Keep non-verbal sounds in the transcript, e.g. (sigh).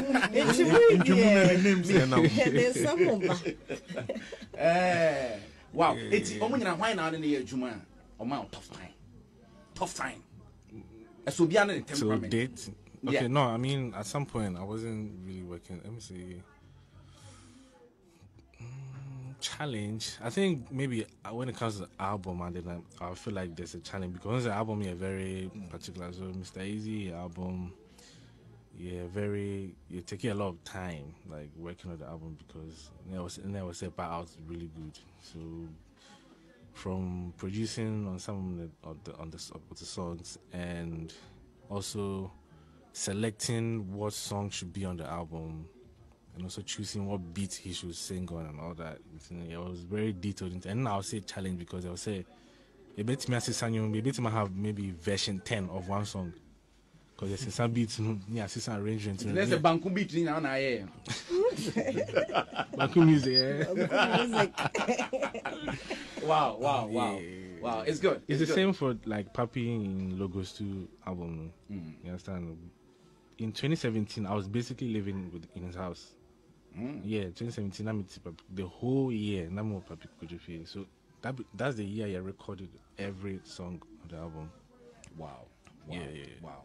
Nti mu deɛ, names there now. yɛde nsɛm mo ba. Eh, wow eti ɔmo nyina hwan na ɔne ne yɛ adwuma a ɔmo a tough time tough time ɛsɛ obiara ne ne So date. Okay, Yeah. no, I mean at some point I wasn't really working. Let me see. Mm, challenge. I think maybe uh, when it comes to the album, I didn't. I feel like there's a challenge because the album is very particular. So Mr. Eazi album, yeah, very you're taking a lot of time like working on the album because was say part out really good. So from producing on some of the on the, the, songs and also selecting what song should be on the album and also choosing what beat he should sing on and all that. It was very detailed. And I'll say challenge because I'll say a bit me have maybe version 10 of one song. Because there's some beats, yeah, some arrangement. nti na sɛ banku beat ni na ɔna ayɛ banku music, yeah. (laughs) Wow wow wow wow it's good It's the good. same for like Pappy in Logos 2 album. Mm. You understand? In 2017, I was basically living with, in his house. Mm. Yeah, 2017, I'm Pappy. The whole year, I'm with Pappy Kojofi. So that, be- that's the year I recorded every song on the album. wow wow Yeah, yeah, yeah. wow